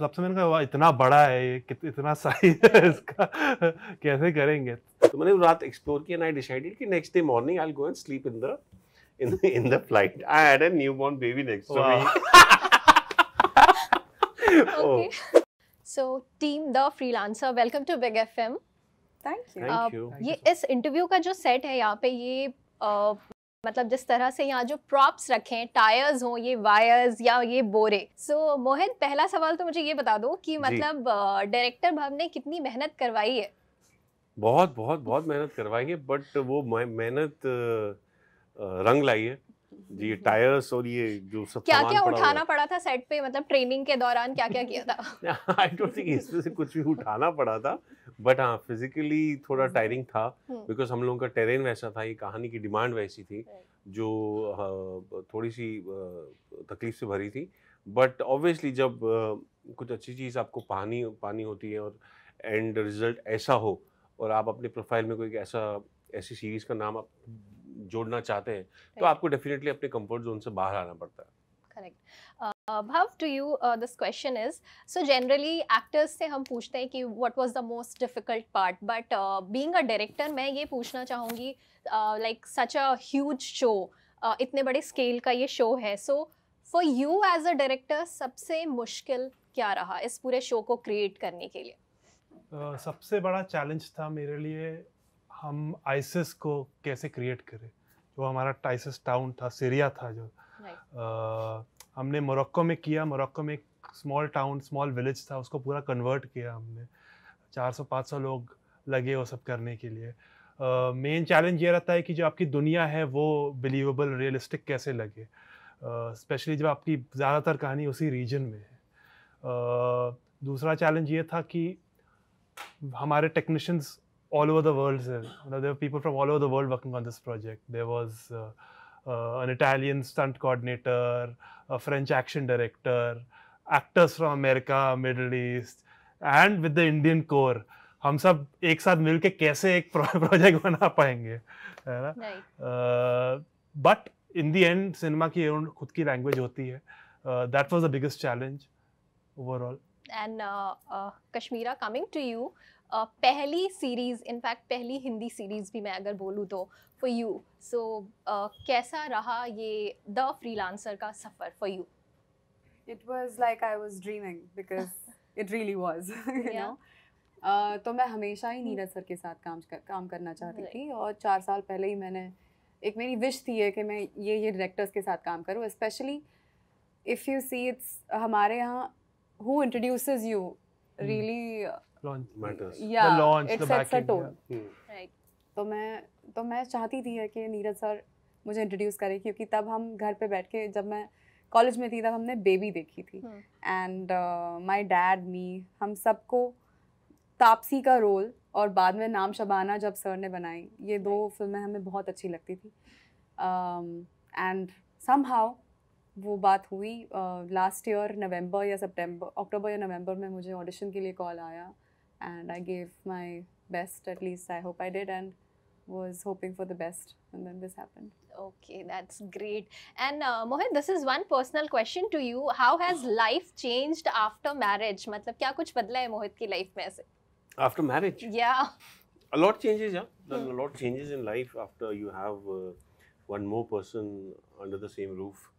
सबसे मैंने कहा इतना बड़ा है ये इतना साइज़ है इसका कैसे करेंगे? तो मैंने रात एक्सप्लोर किया आई डिसाइडेड कि next day morning I will go and sleep in the in the, in the flight. I had a newborn baby next wow. to me. Okay oh. so team the freelancer welcome to big fm thank you ये इस interview का जो set है यहाँ पे ये uh, मतलब जिस तरह से यहाँ जो प्रॉप्स रखे हैं टायर्स हो ये वायर्स या ये बोरे। सो so, मोहित पहला सवाल तो मुझे ये बता दो कि मतलब डायरेक्टर भाव ने कितनी मेहनत करवाई है? बहुत बहुत बहुत मेहनत करवाई है बट वो मेहनत रंग लाई है। जी टायर्स और ये जो सब क्या क्या उठाना पड़ा था सेट पे? मतलब ट्रेनिंग के दौरान क्या क्या किया था आई डोंट थिंक इसमें से कुछ भी उठाना पड़ा था बट हाँ फिजिकली थोड़ा टायरिंग था बिकॉज़ हम लोगों का टेरेन वैसा था ये कहानी की डिमांड वैसी थी जो थोड़ी सी तकलीफ़ से भरी थी बट ऑब्वियसली जब कुछ अच्छी चीज़ आपको पानी पानी होती है और एंड रिज़ल्ट ऐसा हो और आप अपने प्रोफ़ाइल में कोई ऐसा ऐसी सीरीज़ का नाम आप जोड़ना चाहते हैं तो आपको डेफिनेटली अपने कंफर्ट जोन से बाहर आना पड़ता है। Correct Bhav to you this question is so generally actors से हम पूछते हैं कि what was the most difficult part but being a director मैं ये पूछना चाहूँगी like such a huge show इतने बड़े स्केल का ये शो है so for you as a director सबसे मुश्किल क्या रहा इस पूरे शो को क्रिएट करने के लिए? Uh, सबसे बड़ा चैलेंज था मेरे लिए हम आइसिस को कैसे क्रिएट करें? जो हमारा टाइसिस टाउन था सीरिया था जो आ, हमने मोरक्को में किया। मोरक्को में एक स्मॉल टाउन स्मॉल विलेज था उसको पूरा कन्वर्ट किया हमने। 400-500 लोग लगे वो सब करने के लिए। मेन uh, चैलेंज ये रहता है कि जो आपकी दुनिया है वो बिलीवेबल रियलिस्टिक कैसे लगे? स्पेशली uh, जब आपकी ज़्यादातर कहानी उसी रीजन में है। uh, दूसरा चैलेंज ये था कि हमारे technicians all over the world. You know, there were people from all over the world working on this project. There was uh, uh, an Italian stunt coordinator, a French action director, actors from America, Middle East, and with the Indian core. हम सब एक साथ मिलके कैसे एक project बना पाएंगे है ना but in the end cinema की खुद की लैंग्वेज होती है that was the biggest challenge overall and Kashmera coming to you पहली सीरीज़ इनफैक्ट पहली हिंदी सीरीज़ भी मैं अगर बोलूँ तो फॉर यू सो कैसा रहा ये द फ्रीलांसर का सफ़र for you it was like I was dreaming because it really was you know तो मैं हमेशा ही नीरज सर के साथ काम कर, काम करना चाहती right. थी और चार साल पहले ही मैंने एक मेरी विश थी है कि मैं ये ये डायरेक्टर्स के साथ काम करूँ specially if you see it's हमारे यहाँ who introduces you really launch. Matters. yeah the launch it the sets a tone yeah. hmm. right. तो मैं तो मैं चाहती थी कि नीरज सर मुझे इंट्रोड्यूस करें क्योंकि तब हम घर पे बैठ के जब मैं कॉलेज में थी तब हमने बेबी देखी थी। एंड माय डैड मी हम सबको तापसी का रोल और बाद में नाम शबाना जब सर ने बनाई ये दो फ़िल्में हमें बहुत अच्छी लगती थी। एंड सम हाउ वो बात हुई लास्ट ईयर नवंबर या सितंबर अक्टूबर या नवंबर में मुझे ऑडिशन के लिए कॉल आया and I gave my best at least I hope I did and was hoping for the best and then this happened okay that's great and Mohit this is one personal question to you how has life changed after marriage मतलब क्या कुछ बदला है मोहित की life में ऐसे? After marriage या a lot changes या a lot changes in life after you have one more person under the same roof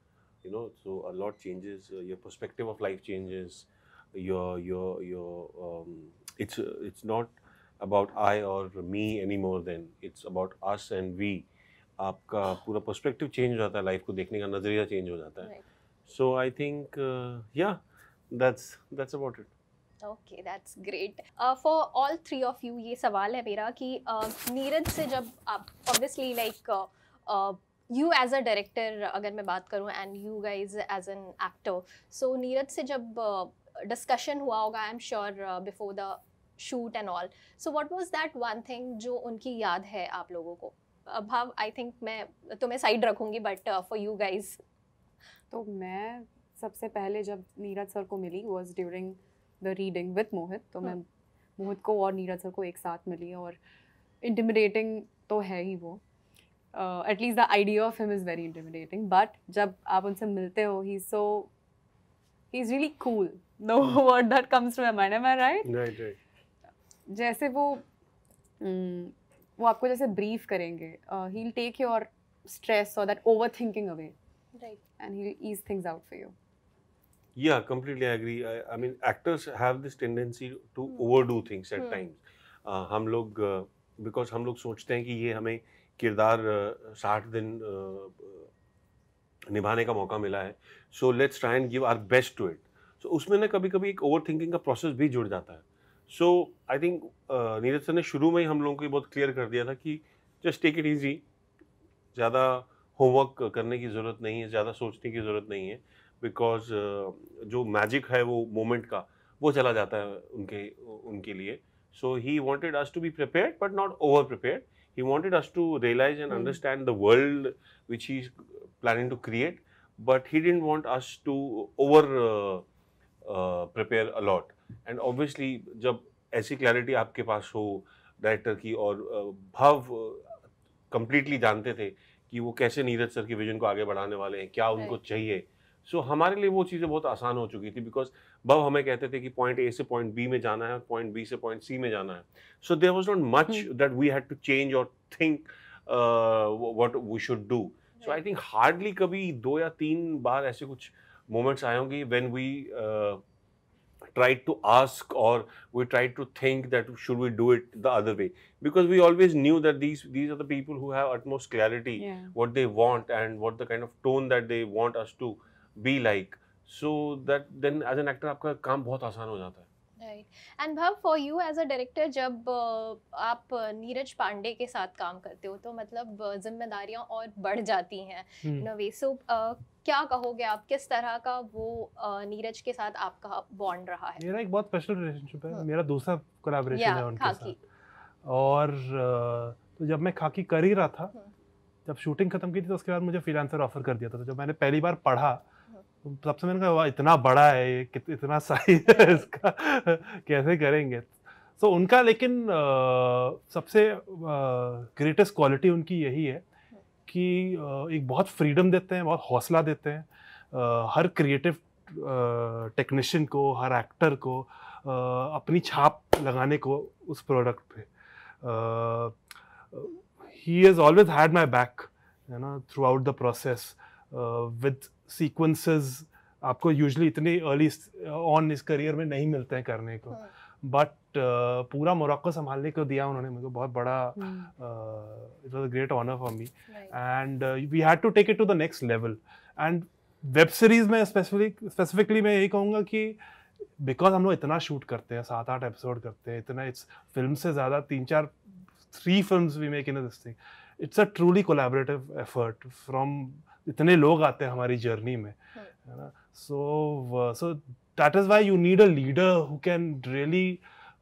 You know, so a lot changes. Uh, your perspective of life changes. Your your your um, it's uh, it's not about I or me anymore then it's about us and we आपका पूरा perspective change हो जाता है life को देखने का नज़रिया change हो जाता है so I think yeah that's that's about it okay that's great for all three of you ये सवाल है मेरा कि uh, नीरज से जब आप obviously like you as a director अगर मैं बात करूँ and you guys as an actor so Neeraj से जब डिस्कशन uh, हुआ होगा I am sure before the shoot and all so what was that one thing जो उनकी याद है आप लोगों को? भाव आई थिंक मैं तुम्हें साइड रखूँगी बट फॉर यू गाइज़ तो मैं सबसे पहले जब नीरज सर को मिली was during the reading with Mohit तो मैं hmm. मोहित को और नीरज सर को एक साथ मिली और इंटिमिडेटिंग तो है ही वो। At least the idea of him is very intimidating but जब आप उनसे मिलते हो he so he's really cool the word that comes to my mind am i right right right जैसे वो mm, वो आपको जैसे ब्रीफ करेंगे he will take your stress और that over thinking away Right. and he'll ease things out for you Yeah, completely agree. I, I mean, actors have this tendency to overdo things at Hmm. times. Uh, हम लोग because हम लोग सोचते हैं कि ये हमें किरदार साठ दिन निभाने का मौका मिला है। So let's try and give our best to it so उसमें ना कभी कभी एक ओवर थिंकिंग का प्रोसेस भी जुड़ जाता है। So I think Neeraj sir ने शुरू में ही हम लोगों को बहुत क्लियर कर दिया था कि जस्ट टेक इट ईजी ज़्यादा होमवर्क करने की ज़रूरत नहीं है ज़्यादा सोचने की ज़रूरत नहीं है। बिकॉज़ uh, जो मैजिक है वो मोमेंट का वो चला जाता है उनके उनके लिए। So he wanted us to be prepared but not over prepared he wanted us to realize and Hmm. understand the world which he's planning to create but he didn't want us to over uh, uh, prepare a lot and obviously जब ऐसी clarity आपके पास हो director की और uh, भाव completely जानते थे कि वो कैसे नीरज सर के विजन को आगे बढ़ाने वाले हैं क्या उनको Right. चाहिए सो so, हमारे लिए वो चीज़ें बहुत आसान हो चुकी थी बिकॉज़ बब हमें कहते थे कि पॉइंट ए से पॉइंट बी में जाना है और पॉइंट बी से पॉइंट सी में जाना है। So there was not much that we had to change और think what we should do so I think hardly कभी दो या तीन बार ऐसे कुछ मोमेंट्स आए होंगे when we try to ask और we try to think that should we do it the other way because we always knew that these these are the people who have utmost clarity what they want and what the kind of tone that they want us to be like so that then as an actor आपका काम बहुत आसान हो जाता है right and Bhav for you as a director जब आप नीरज पांडे के साथ काम करते हो तो मतलब जिम्मेदारियाँ और बढ़ जाती हैं हम्म। इन वे सो क्या कहोगे आप किस तरह का वो uh, नीरज के साथ आपका बॉन्ड रहा है मेरा एक बहुत स्पेशल रिलेशनशिप है हाँ। मेरा दूसरा कोलैबोरेशन है उनके खाकी साथ और तो जब मैं खाकी कर ही रहा था हम्म। जब शूटिंग खत्म की थी तो उसके बाद मुझे फ्रीलांसर ऑफ़र कर दिया था तो जब मैंने पहली बार पढ़ा हाँ। सबसे मैंने कहा इतना बड़ा है ये इतना साइज़ है इसका कैसे करेंगे? सो उनका लेकिन अ, सबसे ग्रेटेस्ट क्वालिटी उनकी यही है कि अ, एक बहुत फ्रीडम देते हैं बहुत हौसला देते हैं। अ, हर क्रिएटिव टेक्नीशियन को हर एक्टर को अ, अपनी छाप लगाने को उस प्रोडक्ट पे। He has always had my back you know through the process with sequences आपको यूजली इतने अर्ली ऑन इस करियर में नहीं मिलते हैं करने को। हाँ। बट पूरा मोरक्को संभालने को दिया उन्होंने मुझे बहुत बड़ा. It was a great honour for me and we uh, to take it to the next level and web series में स्पेसिफिक स्पेसिफिकली मैं यही कहूँगा कि बिकॉज़ हम लोग इतना शूट करते हैं सात आठ एपिसोड करते हैं इतना इट्स फ़िल्म से ज़्यादा तीन चार three film we make in this thing it's a truly collaborative effort from इतने लोग आते हैं हमारी जर्नी में है ना so so that is why you need a leader who can really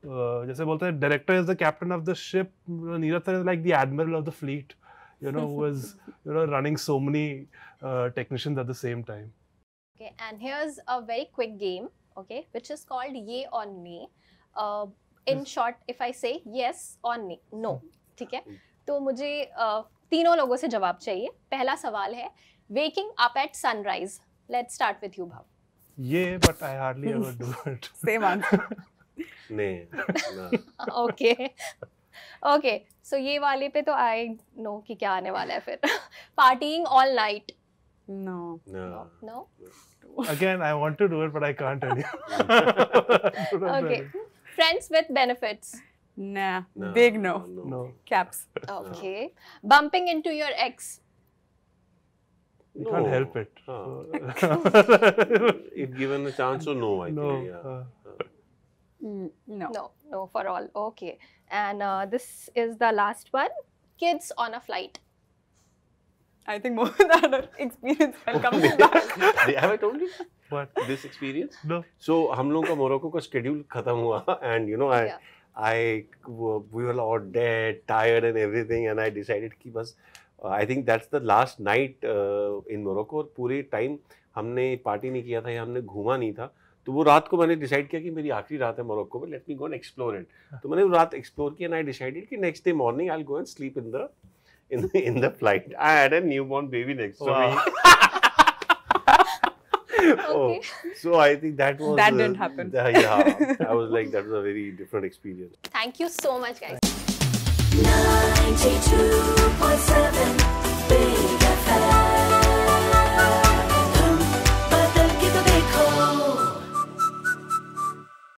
जैसे बोलते हैं director is the captain of the ship Neeraj sir is like the admiral of the fleet you know who is you know running so many uh, technicians at the same time Okay, and here's a very quick game, okay, which is called Ye or Nay. Uh, in Yes. short, if I say yes or nay, no, ठीक है तो मुझे uh, तीनों लोगों से जवाब चाहिए। पहला सवाल है waking up at sunrise let's start with you Bhav. ये but I hardly ever do it same answer नहीं ओके ओके सो ये वाले पे तो आई नो कि क्या आने वाला है फिर। Partying all night no no again I want to do it but I can't tell you okay friends with benefits Nah. No, Big no. no Caps. Okay. Bumping into your ex. you can't No. help it हाँ. So- if given a chance or no I no think yeah. uh, Mm, no. No, no, for all. Okay. And uh, this is the last one. Kids on a flight. I think more than an experience will come back. have I told you but this experience no so हम लोगों का Morocco का schedule खत्म हुआ and you know I Yeah. I we were all dead tired and everything and I decided कि बस uh, I think that's the last night uh, in Morocco और पूरे टाइम हमने पार्टी नहीं किया था या हमने घूमा नहीं था तो वो रात को मैंने डिसाइड किया कि मेरी आखिरी रात है मोरक्को में let me go and explore it तो मैंने वो रात एक्सप्लोर किया एंड आई डिसाइडेड कि next day morning I go and sleep in the in the, in the flight. I had a newborn baby next to Wow. me. Okay. So I think that was That uh, didn't happen. the- yeah, I was like that was a very different experience. Thank you so much, guys. 92.7